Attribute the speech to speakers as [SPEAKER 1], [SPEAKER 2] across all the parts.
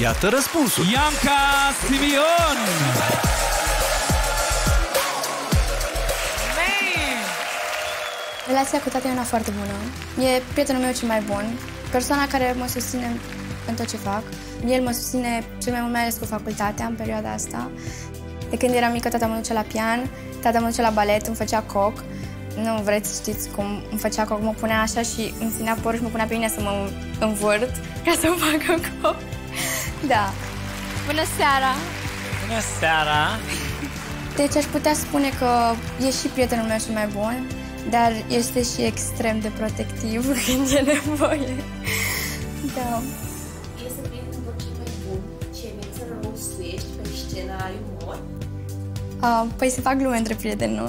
[SPEAKER 1] Iată răspunsul.
[SPEAKER 2] Ianca Simion!
[SPEAKER 3] Relația cu tata e una foarte bună. E prietenul meu cel mai bun, persoana care mă susține în tot ce fac. El mă susține cel mai mult, mai ales cu facultatea, în perioada asta. De când eram mică, tata mă ducea la pian, tata mă ducea la balet, îmi făcea coc. Nu vreți să știți cum îmi făcea coc, mă punea așa și îmi ținea porul și mă punea pe mine să mă învârt ca să-mi facă coc. Da. Bună seara!
[SPEAKER 4] Bună seara!
[SPEAKER 3] Deci aș putea spune că e și prietenul meu cel mai bun, dar este și extrem de protectiv când e nevoie. Da.
[SPEAKER 5] Este prietenul tău cel mai bun ce mi să rostuiești pe scenă, ai umor?
[SPEAKER 3] Uh, păi se fac glume între prieteni, nu?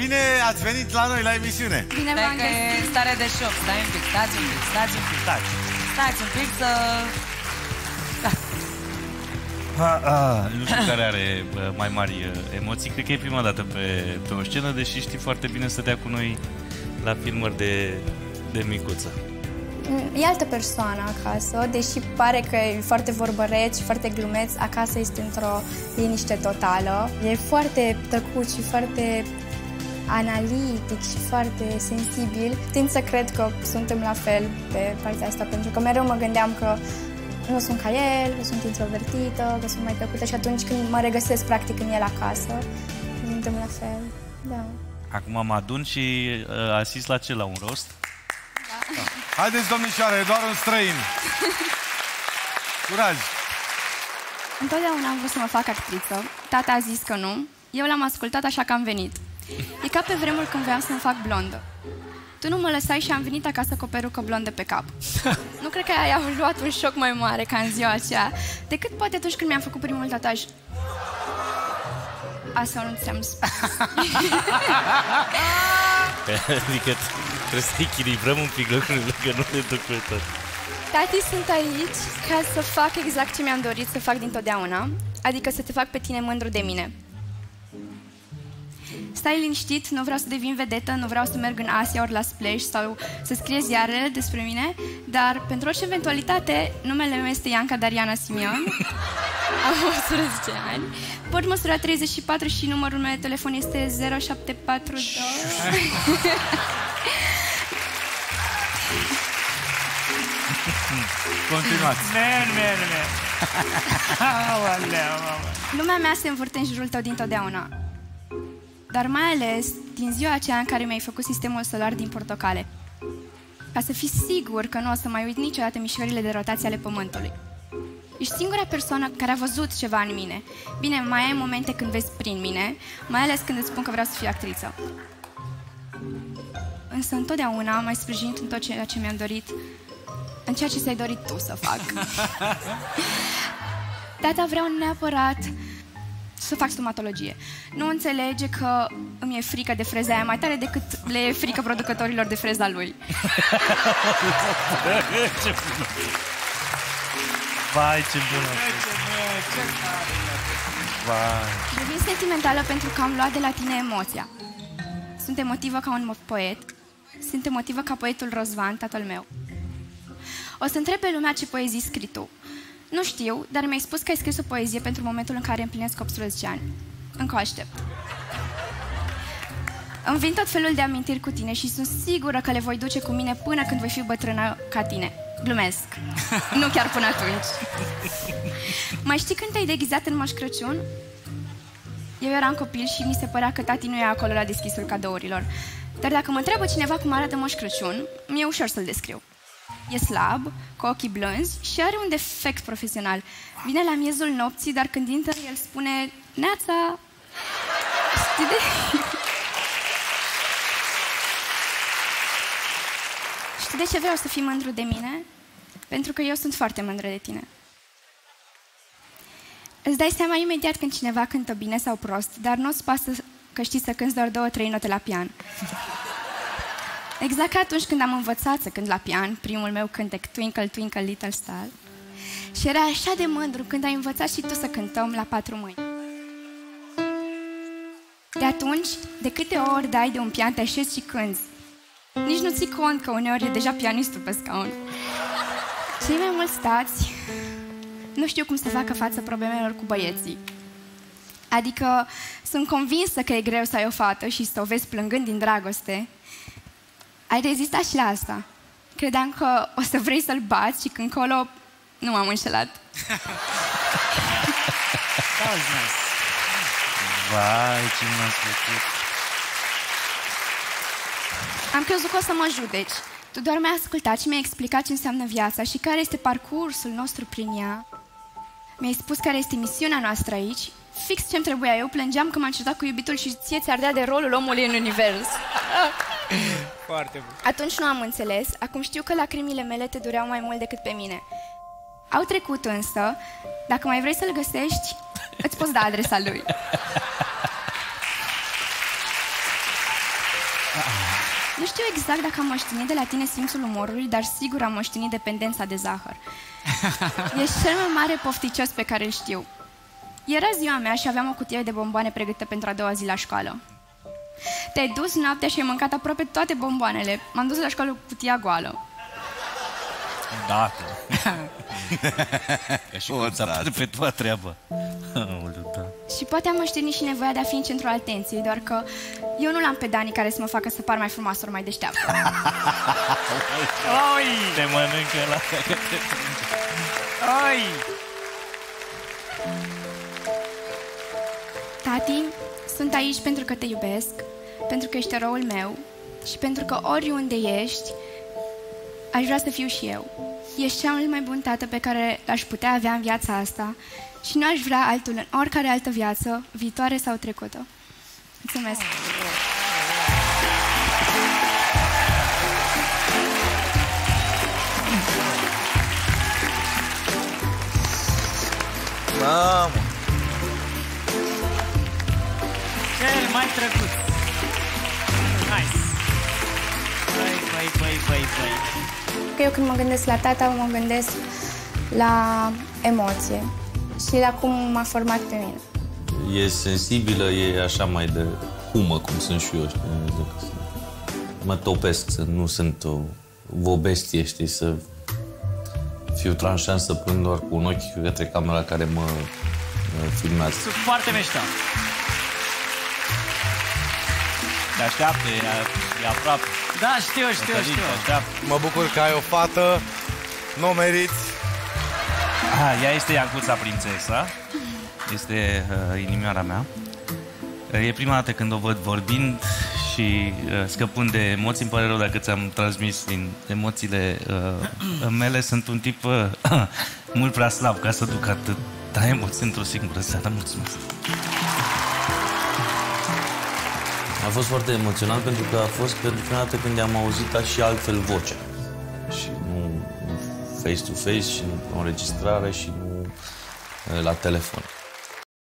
[SPEAKER 6] Bine ați venit la noi la emisiune.
[SPEAKER 3] Bine
[SPEAKER 4] Stai că e stare de șoc, stai un pic, stați un pic, stați un pic,
[SPEAKER 6] Stați.
[SPEAKER 4] stați un pic să...
[SPEAKER 7] Ha, a, nu știu care are bă, mai mari uh, emoții. Cred că e prima dată pe, pe o scenă, deși știi foarte bine să dea cu noi la filmări de, de micuță.
[SPEAKER 3] E altă persoană acasă, deși pare că e foarte vorbăreț și foarte glumeț, acasă este într-o liniște totală. E foarte tăcut și foarte analitic și foarte sensibil. Tind să cred că suntem la fel pe partea asta, pentru că mereu mă gândeam că nu sunt ca el, că sunt introvertită, că sunt mai tăcută și atunci când mă regăsesc practic în el acasă, suntem la fel. Da.
[SPEAKER 7] Acum mă adun și uh, asist la ce? La un rost?
[SPEAKER 6] Haideți, domnișoare, e doar un străin. Curaj!
[SPEAKER 3] Întotdeauna am vrut să mă fac actriță. Tata a zis că nu. Eu l-am ascultat așa că am venit. E ca pe vremuri când voiam să mă fac blondă. Tu nu mă lăsai și am venit acasă cu o perucă blondă pe cap. nu cred că ai luat un șoc mai mare ca în ziua aceea, decât poate atunci când mi-am făcut primul tataj. Asta nu ți-am spus.
[SPEAKER 7] adică trebuie să echilibrăm un pic lucrurile, că nu ne duc pe tot.
[SPEAKER 3] Tati, sunt aici ca să fac exact ce mi-am dorit să fac dintotdeauna, adică să te fac pe tine mândru de mine. Stai liniștit, nu vreau să devin vedetă, nu vreau să merg în Asia ori la Splash sau să scrie ziarele despre mine, dar pentru orice eventualitate, numele meu este Ianca Dariana Simion. Am 18 ani. Pot măsura 34 și numărul meu de telefon este 0742.
[SPEAKER 6] Continuați.
[SPEAKER 4] Man, man, man. Aoleu, mamă.
[SPEAKER 3] Lumea mea se învârte în jurul tău dintotdeauna. Dar mai ales din ziua aceea în care mi-ai făcut sistemul solar din portocale. Ca să fii sigur că nu o să mai uit niciodată mișcările de rotație ale Pământului. Ești singura persoană care a văzut ceva în mine. Bine, mai ai momente când vezi prin mine, mai ales când îți spun că vreau să fiu actriță. Însă întotdeauna m-ai sprijinit în tot ceea ce mi-am dorit, în ceea ce ți-ai dorit tu să fac. Tata, vreau neapărat să fac stomatologie. Nu înțelege că îmi e frică de freza aia mai tare decât le e frică producătorilor de freza lui.
[SPEAKER 7] ce bună! Vai, ce bună! Vai!
[SPEAKER 3] Devin sentimentală pentru că am luat de la tine emoția. Sunt emotivă ca un poet. Sunt emotivă ca poetul Rozvan, tatăl meu. O să întreb pe lumea ce poezii scrii tu. Nu știu, dar mi-ai spus că ai scris o poezie pentru momentul în care împlinesc 18 ani. Încă o aștept. Îmi vin tot felul de amintiri cu tine și sunt sigură că le voi duce cu mine până când voi fi bătrână ca tine. Glumesc. nu chiar până atunci. Mai știi când te-ai deghizat în Moș Crăciun? Eu eram copil și mi se părea că tati nu e acolo la deschisul cadourilor. Dar dacă mă întreabă cineva cum arată Moș Crăciun, mi-e ușor să-l descriu. E slab, cu ochii blânzi și are un defect profesional. Vine la miezul nopții, dar când intră, el spune Neața! Știi de... Știi de ce vreau să fii mândru de mine? Pentru că eu sunt foarte mândră de tine. Îți dai seama imediat când cineva cântă bine sau prost, dar nu-ți pasă că știi să cânți doar două, trei note la pian. Exact ca atunci când am învățat să cânt la pian, primul meu cântec Twinkle, Twinkle, Little Star. Și era așa de mândru când ai învățat și tu să cântăm la patru mâini. De atunci, de câte ori dai de un pian, te așezi și cânți. Nici nu ții cont că uneori e deja pianistul pe scaun. Cei mai mulți stați nu știu cum să facă față problemelor cu băieții. Adică sunt convinsă că e greu să ai o fată și să o vezi plângând din dragoste. Ai rezistat și la asta. Credeam că o să vrei să-l bați și când colo nu m-am înșelat.
[SPEAKER 7] Vai, ce m-ați făcut.
[SPEAKER 3] Am crezut că o să mă judeci. Tu doar mi-ai ascultat și mi-ai explicat ce înseamnă viața și care este parcursul nostru prin ea. Mi-ai spus care este misiunea noastră aici. Fix ce-mi trebuia. Eu plângeam că m-am certat cu iubitul și ție ți-ardea de rolul omului în univers.
[SPEAKER 2] Foarte bun.
[SPEAKER 3] Atunci nu am înțeles. Acum știu că lacrimile mele te dureau mai mult decât pe mine. Au trecut însă. Dacă mai vrei să-l găsești, îți poți da adresa lui. Nu știu exact dacă am moștenit de la tine simțul umorului, dar sigur am moștenit dependența de zahăr. Ești cel mai mare pofticios pe care îl știu. Era ziua mea și aveam o cutie de bomboane pregătită pentru a doua zi la școală. Te-ai dus noaptea și ai mâncat aproape toate bomboanele. M-am dus la școală cu cutia goală.
[SPEAKER 7] Dată. Ca și cum ți-a perpetuat treaba. Aoleu, da.
[SPEAKER 3] Și poate am moștenit și nevoia de a fi în centrul atenției, doar că eu nu l-am pe Dani care să mă facă să par mai frumoasă ori mai deșteaptă.
[SPEAKER 2] Oi!
[SPEAKER 7] Te mănâncă la...
[SPEAKER 2] Oi!
[SPEAKER 3] Tati, sunt aici pentru că te iubesc, pentru că ești eroul meu și pentru că oriunde ești, aș vrea să fiu și eu. Ești cel mai bun tată pe care l-aș putea avea în viața asta și nu aș vrea altul în oricare altă viață, viitoare sau trecută. Mulțumesc!
[SPEAKER 6] Mamă!
[SPEAKER 2] Cel mai drăguț. Nice. Băi, băi, băi, băi, băi.
[SPEAKER 3] Că eu când mă gândesc la tata, mă gândesc la emoție și la cum m-a format pe mine.
[SPEAKER 1] E sensibilă, e așa mai de humă, cum sunt și eu, știi? Adică să mă topesc, să nu sunt o, o bestie, știi, să fiu tranșant, să plâng doar cu un ochi către camera care mă, mă filmează.
[SPEAKER 2] Sunt foarte meștean.
[SPEAKER 7] Te așteaptă, e, e aproape.
[SPEAKER 2] Da, știu, știu,
[SPEAKER 7] Cătălin,
[SPEAKER 2] știu.
[SPEAKER 7] te așteaptă.
[SPEAKER 6] Mă bucur că ai o fată, nu o meriți.
[SPEAKER 7] Ah, ea este Iancuța Prințesa. Este uh, inimioara mea. Uh, E prima dată când o văd vorbind și uh, scăpând de emoții. Îmi pare rău dacă ți-am transmis din emoțiile uh, mele. Sunt un tip uh, mult prea slab ca să duc atâta emoții într-o singură seară. Mulțumesc!
[SPEAKER 1] A fost foarte emoționant pentru că a fost pentru prima dată când am auzit și altfel vocea. Și nu face-to-face, și nu pe o înregistrare, și nu eh, la telefon.